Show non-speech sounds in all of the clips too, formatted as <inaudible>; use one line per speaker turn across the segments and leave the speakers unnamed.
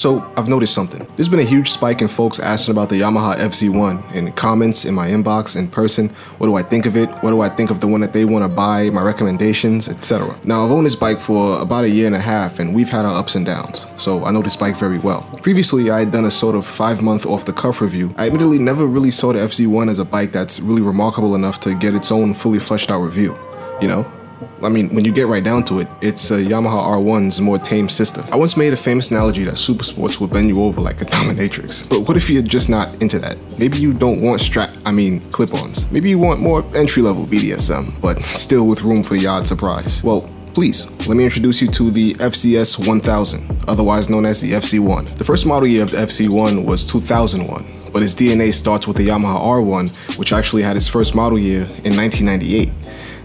So I've noticed something. There's been a huge spike in folks asking about the Yamaha FZ1 in comments, in my inbox, in person. What do I think of it? What do I think of the one that they want to buy, my recommendations, etc. Now I've owned this bike for about a year and a half and we've had our ups and downs, so I know this bike very well. Previously I had done a sort of 5 month off the cuff review. I admittedly never really saw the FZ1 as a bike that's really remarkable enough to get its own fully fleshed out review. You know, I mean, when you get right down to it, it's a Yamaha R1's more tame sister. I once made a famous analogy that super sports will bend you over like a dominatrix. But what if you're just not into that? Maybe you don't want strap, I mean clip-ons. Maybe you want more entry-level BDSM, but still with room for the odd surprise. Well, Please, let me introduce you to the FZS 1000, otherwise known as the FZ1. The first model year of the FZ1 was 2001, but its DNA starts with the Yamaha R1, which actually had its first model year in 1998.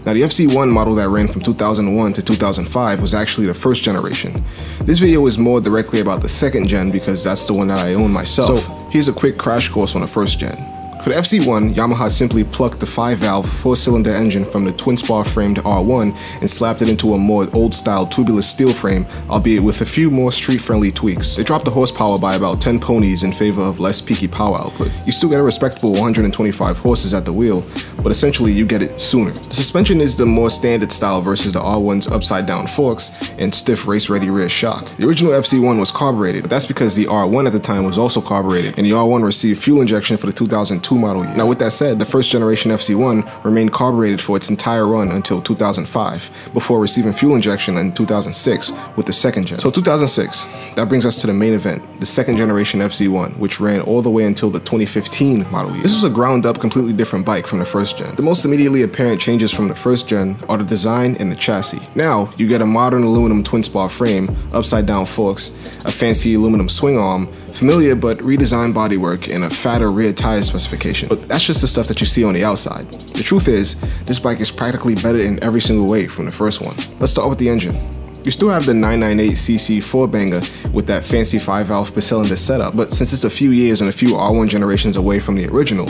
Now the FZ1 model that ran from 2001 to 2005 was actually the first generation. This video is more directly about the second gen because that's the one that I own myself. So here's a quick crash course on the first gen. For the FZ1, Yamaha simply plucked the 5-valve four-cylinder engine from the twin-spar framed R1 and slapped it into a more old-style tubular steel frame, albeit with a few more street-friendly tweaks. They dropped the horsepower by about 10 ponies in favor of less peaky power output. You still get a respectable 125 horses at the wheel, but essentially you get it sooner. The suspension is the more standard style versus the R1's upside-down forks and stiff race-ready rear shock. The original FZ1 was carbureted, but that's because the R1 at the time was also carbureted, and the R1 received fuel injection for the 2002 model year. Now with that said, the first generation FZ1 remained carbureted for its entire run until 2005, before receiving fuel injection in 2006 with the second gen. So 2006, that brings us to the main event, the second generation FZ1, which ran all the way until the 2015 model year. This was a ground up, completely different bike from the first gen. The most immediately apparent changes from the first gen are the design and the chassis. Now, you get a modern aluminum twin spar frame, upside down forks, a fancy aluminum swing arm, Familiar but redesigned bodywork and a fatter rear tire specification. But that's just the stuff that you see on the outside. The truth is, this bike is practically better in every single way from the first one. Let's start with the engine. You still have the 998cc 4-banger with that fancy 5-valve per cylinder setup, but since it's a few years and a few R1 generations away from the original,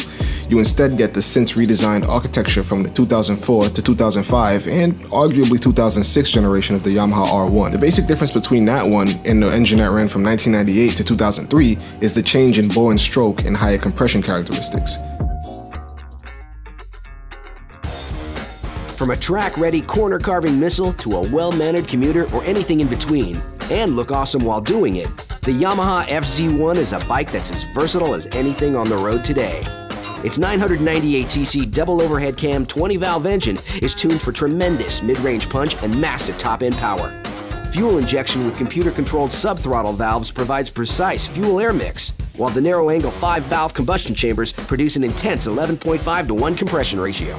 you instead get the since redesigned architecture from the 2004 to 2005 and arguably 2006 generation of the Yamaha R1. The basic difference between that one and the engine that ran from 1998 to 2003 is the change in bore and stroke and higher compression characteristics.
From a track-ready corner-carving missile to a well-mannered commuter or anything in between, and look awesome while doing it, the Yamaha FZ1 is a bike that's as versatile as anything on the road today. Its 998cc double overhead cam 20-valve engine is tuned for tremendous mid-range punch and massive top-end power. Fuel injection with computer-controlled sub-throttle valves provides precise fuel-air mix, while the narrow-angle 5-valve combustion chambers produce an intense 11.5 to 1 compression ratio.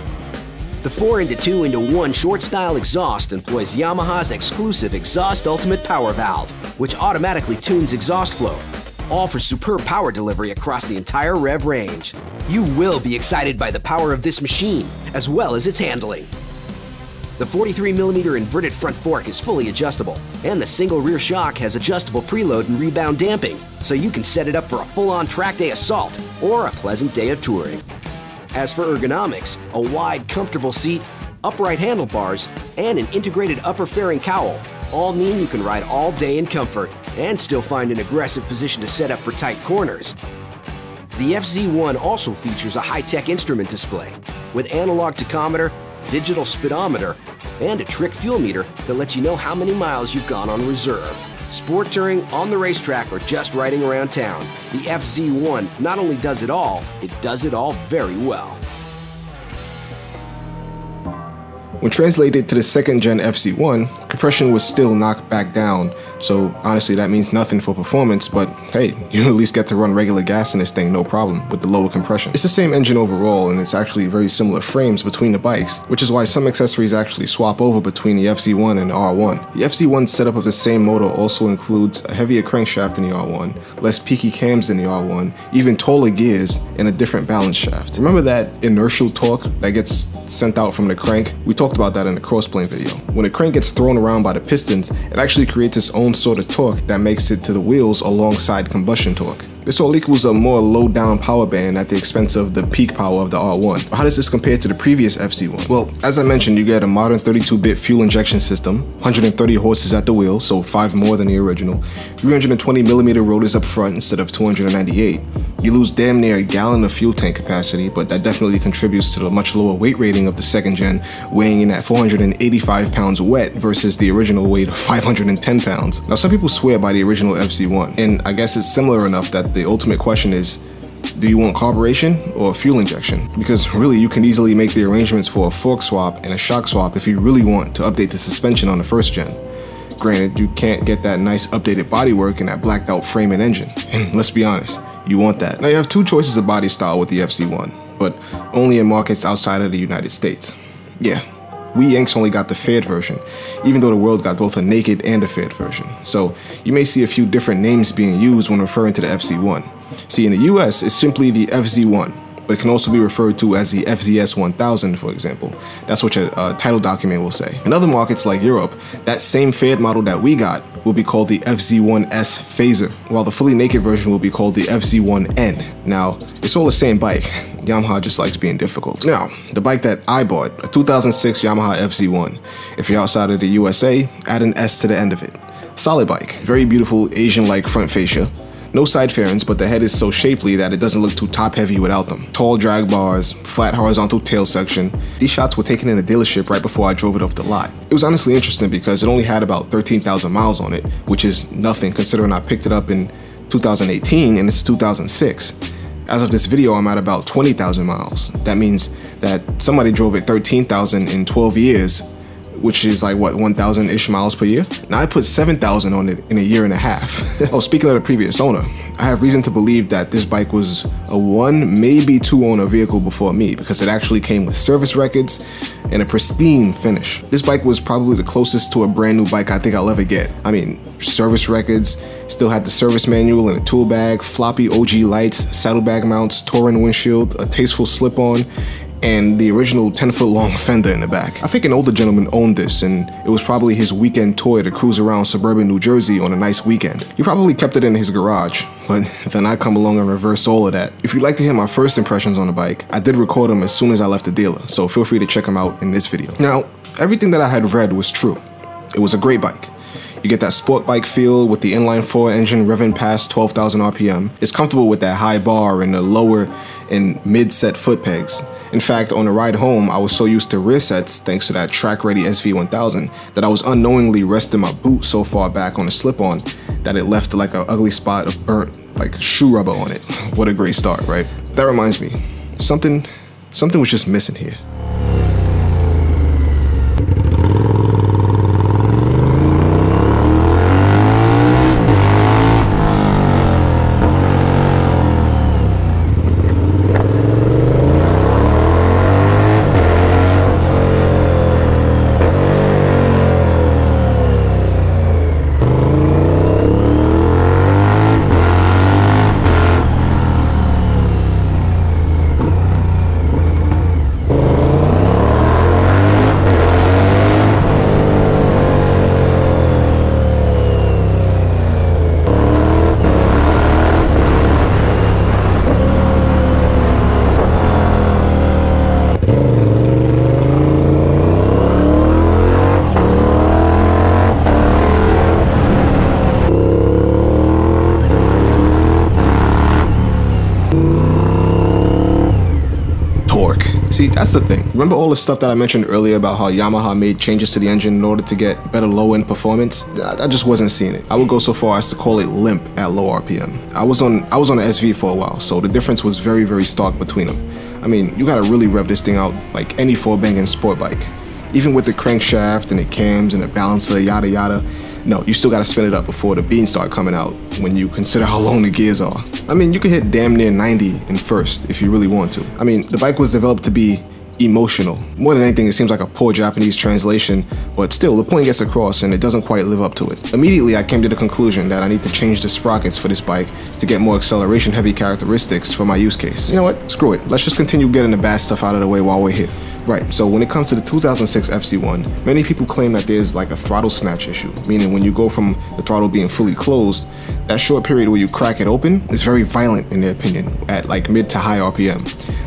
The 4 into 2 into 1 short style exhaust employs Yamaha's exclusive Exhaust Ultimate Power Valve, which automatically tunes exhaust flow, all for superb power delivery across the entire rev range. You will be excited by the power of this machine, as well as its handling. The 43mm inverted front fork is fully adjustable, and the single rear shock has adjustable preload and rebound damping, so you can set it up for a full-on track day assault or a pleasant day of touring. As for ergonomics, a wide, comfortable seat, upright handlebars, and an integrated upper fairing cowl all mean you can ride all day in comfort and still find an aggressive position to set up for tight corners. The FZ1 also features a high-tech instrument display with analog tachometer, digital speedometer, and a trick fuel meter that lets you know how many miles you've gone on reserve. Sport touring, on the racetrack, or just riding around town, the FZ1 not only does it all, it does it all very well.
When translated to the second gen FZ1, compression was still knocked back down so honestly, that means nothing for performance, but hey, <laughs> you at least get to run regular gas in this thing no problem with the lower compression. It's the same engine overall, and it's actually very similar frames between the bikes, which is why some accessories actually swap over between the FZ1 and the R1. The FZ1 setup of the same motor also includes a heavier crankshaft in the R1, less peaky cams in the R1, even taller gears, and a different balance shaft. Remember that inertial torque that gets sent out from the crank? We talked about that in the crossplane video. When the crank gets thrown around by the pistons, it actually creates its own sort of torque that makes it to the wheels alongside combustion torque. This all equals a more low down power band at the expense of the peak power of the R1. But how does this compare to the previous FZ1? Well, as I mentioned, you get a modern 32-bit fuel injection system, 130 horses at the wheel, so 5 more than the original. 320mm rotors up front instead of 298. You lose damn near a gallon of fuel tank capacity, but that definitely contributes to the much lower weight rating of the second gen, weighing in at 485 pounds wet versus the original weight of 510 pounds. Now some people swear by the original FZ1, and I guess it's similar enough that the ultimate question is, do you want carburation or fuel injection? Because really you can easily make the arrangements for a fork swap and a shock swap if you really want to update the suspension on the first gen. Granted, you can't get that nice updated bodywork and that blacked out frame and engine. And let's be honest, you want that. Now you have two choices of body style with the FZ1, but only in markets outside of the United States. Yeah, we Yanks only got the fed version, even though the world got both a naked and a fed version. So you may see a few different names being used when referring to the FZ1. See, in the US, it's simply the FZ1, but it can also be referred to as the FZS 1000, for example. That's what your uh, title document will say. In other markets like Europe, that same Fed model that we got will be called the FZ1S Fazer, while the fully naked version will be called the FZ1N. Now, it's all the same bike. Yamaha just likes being difficult. Now, the bike that I bought, a 2006 Yamaha FZ1. If you're outside of the USA, add an S to the end of it. Solid bike, very beautiful Asian-like front fascia, no side fairings, but the head is so shapely that it doesn't look too top heavy without them. Tall drag bars, flat horizontal tail section. These shots were taken in a dealership right before I drove it off the lot. It was honestly interesting because it only had about 13,000 miles on it, which is nothing considering I picked it up in 2018 and it's 2006. As of this video, I'm at about 20,000 miles. That means that somebody drove it 13,000 in 12 years which is like what 1,000 ish miles per year. Now I put 7,000 on it in a year and a half. <laughs> oh, speaking of the previous owner, I have reason to believe that this bike was a one, maybe two owner vehicle before me because it actually came with service records and a pristine finish. This bike was probably the closest to a brand new bike I think I'll ever get. I mean, service records, still had the service manual and a tool bag, floppy OG lights, saddlebag mounts, Touring windshield, a tasteful slip-on, and the original 10 foot long fender in the back. I think an older gentleman owned this and it was probably his weekend toy to cruise around suburban New Jersey on a nice weekend. He probably kept it in his garage, but <laughs> then I come along and reverse all of that. If you'd like to hear my first impressions on the bike, I did record them as soon as I left the dealer, so feel free to check them out in this video. Now, everything that I had read was true. It was a great bike. You get that sport bike feel with the inline 4 engine revving past 12,000 RPM. It's comfortable with that high bar and the lower and mid-set foot pegs. In fact, on the ride home, I was so used to rear sets thanks to that track ready SV1000 that I was unknowingly resting my boot so far back on the slip on that it left like an ugly spot of burnt like shoe rubber on it. <laughs> What a great start, right? That reminds me, something, something was just missing here. See, that's the thing. Remember all the stuff that I mentioned earlier about how Yamaha made changes to the engine in order to get better low-end performance? I just wasn't seeing it. I would go so far as to call it limp at low RPM. I was on I was on the SV for a while, so the difference was very, very stark between them. I mean, you gotta really rev this thing out like any four-banging sport bike. Even with the crankshaft and the cams and the balancer, yada yada, no, you still gotta spin it up before the beans start coming out when you consider how long the gears are. I mean, you can hit damn near 90 in first if you really want to. I mean, the bike was developed to be emotional. More than anything, it seems like a poor Japanese translation, but still, the point gets across and it doesn't quite live up to it. Immediately, I came to the conclusion that I need to change the sprockets for this bike to get more acceleration-heavy characteristics for my use case. You know what? Screw it. Let's just continue getting the bad stuff out of the way while we're here. Right, so when it comes to the 2006 FZ1, many people claim that there's like a throttle snatch issue, meaning when you go from the throttle being fully closed, that short period where you crack it open is very violent in their opinion, at like mid to high RPM.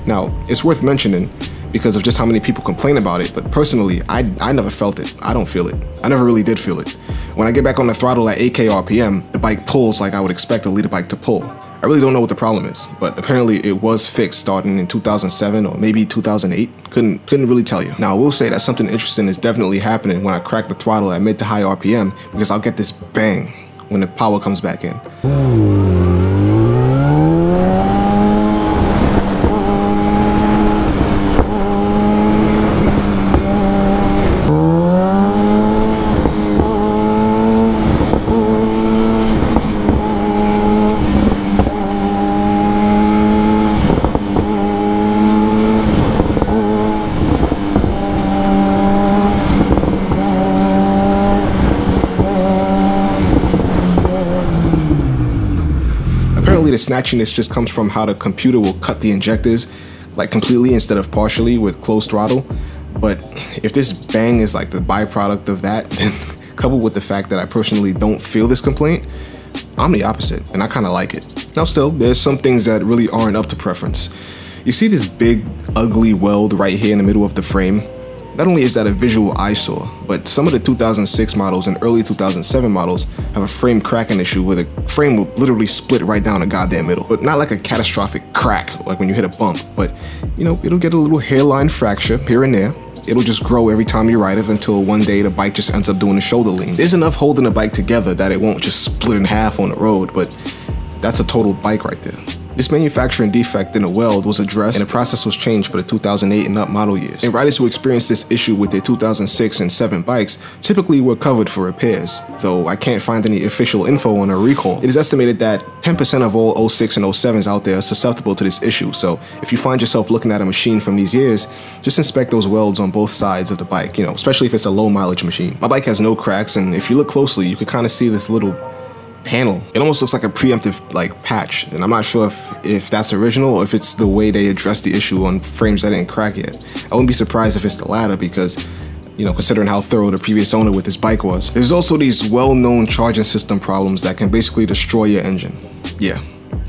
Now, it's worth mentioning because of just how many people complain about it, but personally, I, I never felt it. I don't feel it. I never really did feel it. When I get back on the throttle at 8k RPM, the bike pulls like I would expect a liter bike to pull. I really don't know what the problem is, but apparently it was fixed starting in 2007 or maybe 2008. Couldn't couldn't really tell you. Now I will say that something interesting is definitely happening when I crack the throttle at mid to high RPM because I'll get this bang when the power comes back in. Apparently the snatchiness just comes from how the computer will cut the injectors like completely instead of partially with closed throttle. But if this bang is like the byproduct of that, <laughs> then coupled with the fact that I personally don't feel this complaint, I'm the opposite and I kind of like it. Now still, there's some things that really aren't up to preference. You see this big ugly weld right here in the middle of the frame? Not only is that a visual eyesore, but some of the 2006 models and early 2007 models have a frame cracking issue where the frame will literally split right down the goddamn middle. But not like a catastrophic crack, like when you hit a bump, but you know, it'll get a little hairline fracture here and there. It'll just grow every time you ride it until one day the bike just ends up doing a shoulder lean. There's enough holding the bike together that it won't just split in half on the road, but that's a total bike right there. This manufacturing defect in the weld was addressed and the process was changed for the 2008 and up model years. And riders who experienced this issue with their 2006 and 7 bikes typically were covered for repairs, though I can't find any official info on a recall. It is estimated that 10% of all 06 and 07s out there are susceptible to this issue, so if you find yourself looking at a machine from these years, just inspect those welds on both sides of the bike, you know, especially if it's a low mileage machine. My bike has no cracks, and if you look closely, you can kind of see this little panel. It almost looks like a preemptive like patch, and I'm not sure if if that's original or if it's the way they addressed the issue on frames that didn't crack yet. I wouldn't be surprised if it's the latter because you know, considering how thorough the previous owner with this bike was. There's also these well-known charging system problems that can basically destroy your engine. Yeah.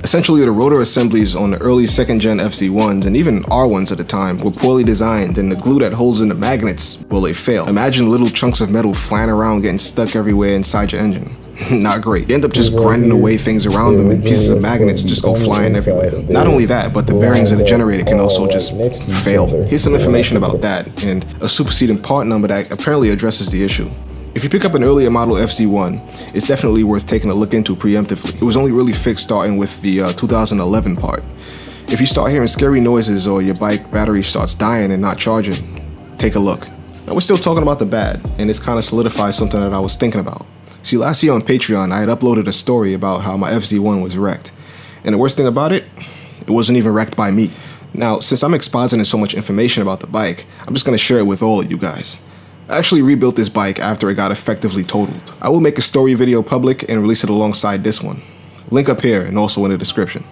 Essentially, the rotor assemblies on the early second gen FZ1s and even R1s at the time were poorly designed, and the glue that holds in the magnets, well, they fail. Imagine little chunks of metal flying around getting stuck everywhere inside your engine. <laughs> Not great. You end up just grinding away things around them, and pieces of magnets just go flying everywhere. Not only that, but the bearings of the generator can also just fail. Here's some information about that, and a superseding part number that apparently addresses the issue. If you pick up an earlier model FZ1, it's definitely worth taking a look into preemptively. It was only really fixed starting with the uh, 2011 part. If you start hearing scary noises or your bike battery starts dying and not charging, take a look. Now we're still talking about the bad, and this kind of solidifies something that I was thinking about. See, last year on Patreon, I had uploaded a story about how my FZ1 was wrecked. And the worst thing about it, it wasn't even wrecked by me. Now, since I'm expositing so much information about the bike, I'm just gonna share it with all of you guys. I actually rebuilt this bike after it got effectively totaled. I will make a story video public and release it alongside this one. Link up here and also in the description.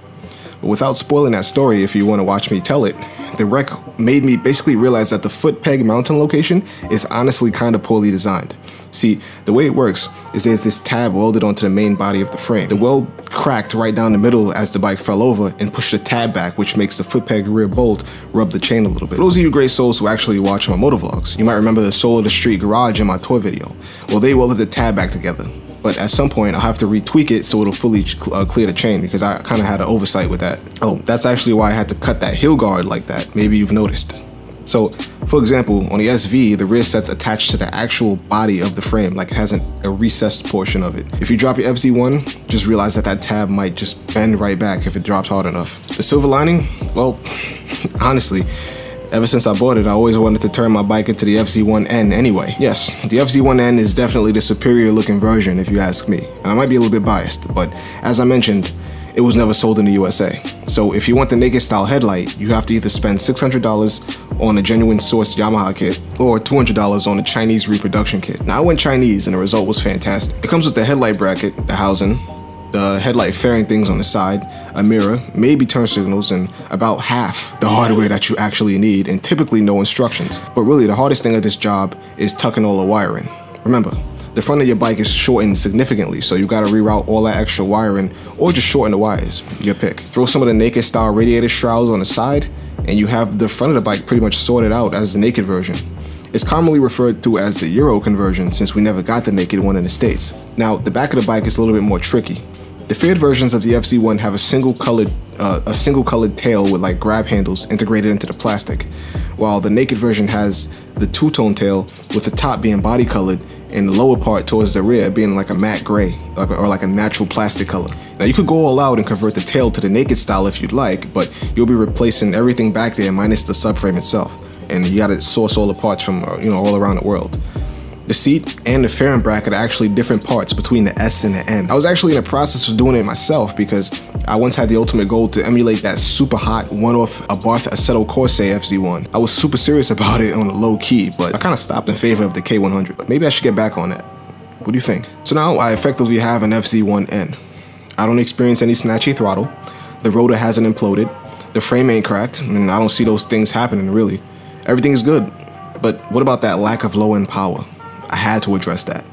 But without spoiling that story, if you want to watch me tell it, the wreck made me basically realize that the foot peg mounting location is honestly kind of poorly designed. See, the way it works is there's this tab welded onto the main body of the frame. The weld cracked right down the middle as the bike fell over and pushed the tab back, which makes the foot peg rear bolt rub the chain a little bit. For those of you great souls who actually watch my motovlogs, you might remember the Soul of the Street garage in my tour video. Well, they welded the tab back together. But at some point, I'll have to retweak it so it'll fully uh, clear the chain because I kind of had an oversight with that. Oh, that's actually why I had to cut that heel guard like that. Maybe you've noticed. So, for example, on the SV, the rear set's attached to the actual body of the frame, like it has an, a recessed portion of it. If you drop your FZ1, just realize that that tab might just bend right back if it drops hard enough. The silver lining? Well, <laughs> honestly, Ever since I bought it, I always wanted to turn my bike into the FZ1N anyway. Yes, the FZ1N is definitely the superior looking version if you ask me, and I might be a little bit biased, but as I mentioned, it was never sold in the USA. So if you want the naked style headlight, you have to either spend $600 on a genuine sourced Yamaha kit or $200 on a Chinese reproduction kit. Now I went Chinese and the result was fantastic. It comes with the headlight bracket, the housing, the headlight fairing things on the side, a mirror, maybe turn signals, and about half the hardware that you actually need, and typically no instructions. But really, the hardest thing of this job is tucking all the wiring. Remember, the front of your bike is shortened significantly, so you gotta reroute all that extra wiring, or just shorten the wires, your pick. Throw some of the naked style radiator shrouds on the side, and you have the front of the bike pretty much sorted out as the naked version. It's commonly referred to as the Euro conversion since we never got the naked one in the States. Now, the back of the bike is a little bit more tricky. The faired versions of the FZ1 have a single colored uh, a single colored tail with like grab handles integrated into the plastic, while the naked version has the two-tone tail with the top being body colored and the lower part towards the rear being like a matte gray like, or like a natural plastic color. Now you could go all out and convert the tail to the naked style if you'd like, but you'll be replacing everything back there minus the subframe itself. And you gotta source all the parts from uh, you know all around the world. The seat and the fairing bracket are actually different parts between the S and the N. I was actually in the process of doing it myself because I once had the ultimate goal to emulate that super hot one-off Abarth Assetto Corse FZ1. I was super serious <laughs> about it on a low key, but I kind of stopped in favor of the K100. But maybe I should get back on that. What do you think? So now I effectively have an FZ1N. I don't experience any snatchy throttle. The rotor hasn't imploded. The frame ain't cracked, and I don't see those things happening really. Everything is good. But what about that lack of low end power? I had to address that.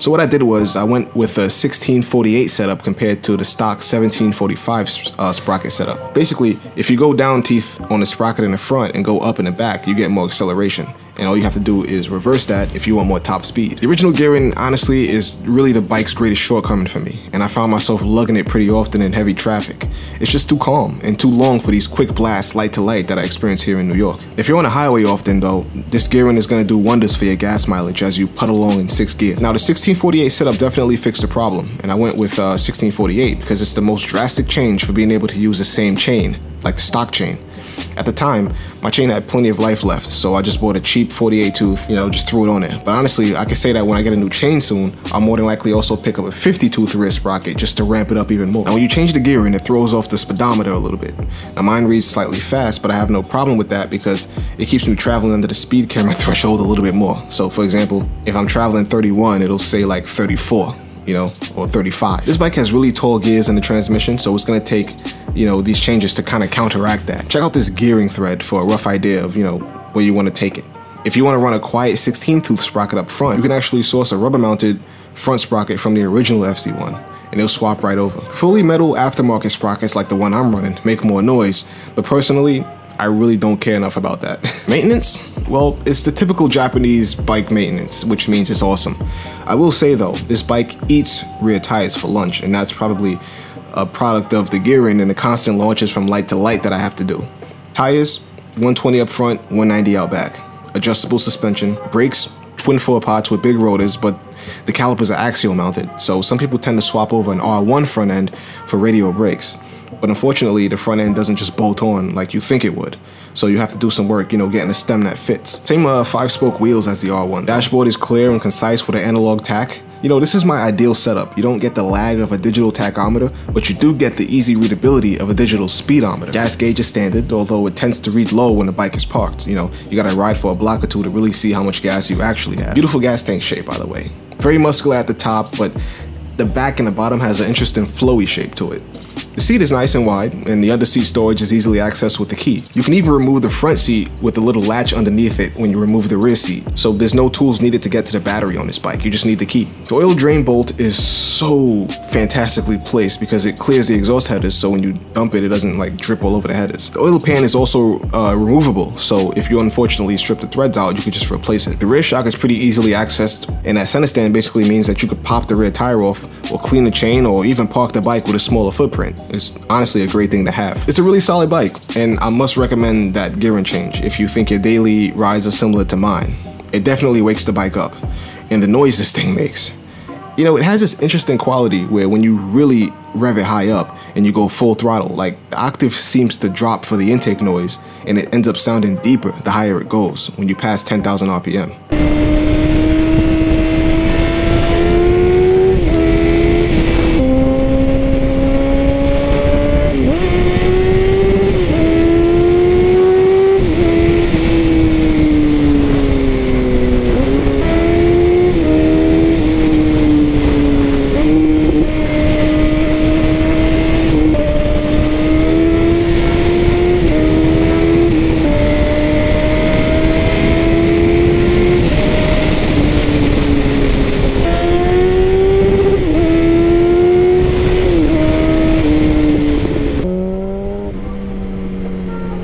So what I did was I went with a 1648 setup compared to the stock 1745 uh, sprocket setup. Basically, if you go down teeth on the sprocket in the front and go up in the back, you get more acceleration and all you have to do is reverse that if you want more top speed. The original gearing, honestly, is really the bike's greatest shortcoming for me, and I found myself lugging it pretty often in heavy traffic. It's just too calm and too long for these quick blasts light to light that I experience here in New York. If you're on a highway often though, this gearing is going to do wonders for your gas mileage as you putt along in 6th gear. Now the 1648 setup definitely fixed the problem, and I went with uh, 1648 because it's the most drastic change for being able to use the same chain, like the stock chain. At the time, my chain had plenty of life left, so I just bought a cheap 48 tooth, you know, just threw it on there. But honestly, I can say that when I get a new chain soon, I'll more than likely also pick up a 50 tooth rear sprocket just to ramp it up even more. Now when you change the gearing, it throws off the speedometer a little bit. Now mine reads slightly fast, but I have no problem with that because it keeps me traveling under the speed camera <laughs> threshold a little bit more. So for example, if I'm traveling 31, it'll say like 34 you know, or 35. This bike has really tall gears in the transmission, so it's gonna take, you know, these changes to kind of counteract that. Check out this gearing thread for a rough idea of, you know, where you wanna take it. If you wanna run a quiet 16 tooth sprocket up front, you can actually source a rubber mounted front sprocket from the original FZ1 and it'll swap right over. Fully metal aftermarket sprockets like the one I'm running make more noise, but personally, I really don't care enough about that. <laughs> maintenance? Well, it's the typical Japanese bike maintenance, which means it's awesome. I will say though, this bike eats rear tires for lunch, and that's probably a product of the gearing and the constant launches from light to light that I have to do. Tires, 120 up front, 190 out back. Adjustable suspension, brakes, twin four pots with big rotors, but the calipers are axial mounted, so some people tend to swap over an R1 front end for radial brakes. But unfortunately, the front end doesn't just bolt on like you think it would. So you have to do some work, you know, getting a stem that fits. Same uh, five spoke wheels as the R1. Dashboard is clear and concise with an analog tach. You know, this is my ideal setup. You don't get the lag of a digital tachometer, but you do get the easy readability of a digital speedometer. Gas gauge is standard, although it tends to read low when the bike is parked. You know, you gotta ride for a block or two to really see how much gas you actually have. Beautiful gas tank shape, by the way. Very muscular at the top, but the back and the bottom has an interesting flowy shape to it. The seat is nice and wide, and the underseat storage is easily accessed with the key. You can even remove the front seat with the little latch underneath it when you remove the rear seat, so there's no tools needed to get to the battery on this bike, you just need the key. The oil drain bolt is so fantastically placed because it clears the exhaust headers so when you dump it, it doesn't like drip all over the headers. The oil pan is also uh, removable, so if you unfortunately strip the threads out, you can just replace it. The rear shock is pretty easily accessed, and that center stand basically means that you could pop the rear tire off, or clean the chain, or even park the bike with a smaller footprint. It's honestly a great thing to have. It's a really solid bike, and I must recommend that gearing change if you think your daily rides are similar to mine. It definitely wakes the bike up, and the noise this thing makes. You know, it has this interesting quality where when you really rev it high up and you go full throttle, like the octave seems to drop for the intake noise and it ends up sounding deeper the higher it goes when you pass 10,000 RPM.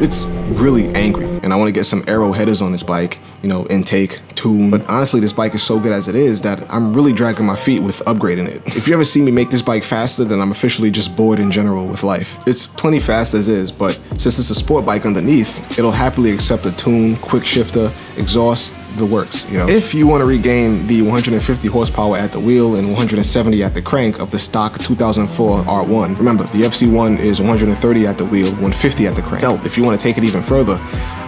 It's really angry and I want to get some aero headers on this bike, you know, intake, tune. But honestly, this bike is so good as it is that I'm really dragging my feet with upgrading it. If you ever see me make this bike faster, then I'm officially just bored in general with life. It's plenty fast as is, but since it's a sport bike underneath, it'll happily accept a tune, quick shifter, exhaust, the works, you know. If you want to regain the 150 horsepower at the wheel and 170 at the crank of the stock 2004 R1, remember the FZ1 is 130 at the wheel, 150 at the crank. Now, if you want to take it even further,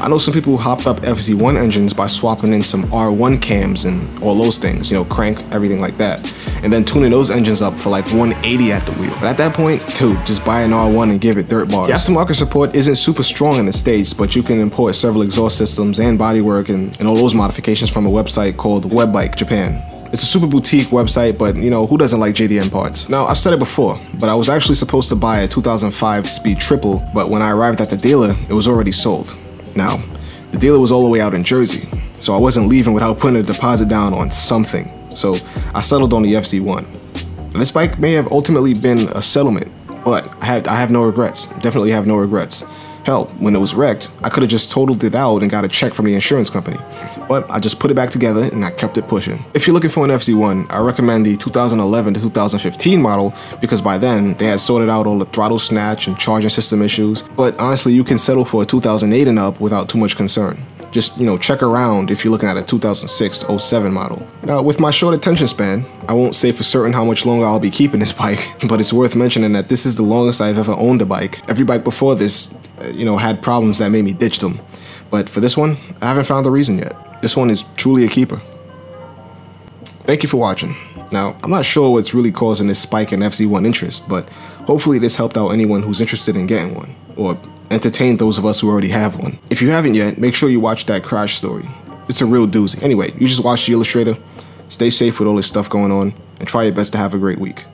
I know some people who hopped up FZ1 engines by swapping in some R1 cams and all those things, you know, crank, everything like that, and then tuning those engines up for like 180 at the wheel. But at that point, dude, just buy an R1 and give it dirt bars. The aftermarket support isn't super strong in the States, but you can import several exhaust systems and bodywork and, and all those modifications from a website called Webike Japan. It's a super boutique website, but you know, who doesn't like JDM parts? Now, I've said it before, but I was actually supposed to buy a 2005 Speed Triple, but when I arrived at the dealer, it was already sold. Now, the dealer was all the way out in Jersey, so I wasn't leaving without putting a deposit down on something. So I settled on the FZ1. Now, this bike may have ultimately been a settlement, but I, I have no regrets. Definitely have no regrets. Hell, when it was wrecked, I could have just totaled it out and got a check from the insurance company. But I just put it back together and I kept it pushing. If you're looking for an FZ1, I recommend the 2011 to 2015 model because by then they had sorted out all the throttle snatch and charging system issues. But honestly, you can settle for a 2008 and up without too much concern just you know check around if you're looking at a 2006 07 model now with my short attention span i won't say for certain how much longer i'll be keeping this <laughs> bike but it's worth mentioning that this is the longest i've ever owned a bike every bike before this you know had problems that made me ditch them but for this one i haven't found the reason yet this one is truly a keeper thank you for watching now i'm not sure what's really causing this spike in fz1 interest but hopefully this helped out anyone who's interested in getting one or entertain those of us who already have one. If you haven't yet, make sure you watch that crash story. It's a real doozy. Anyway, you just watched the illestrator, stay safe with all this stuff going on, and try your best to have a great week.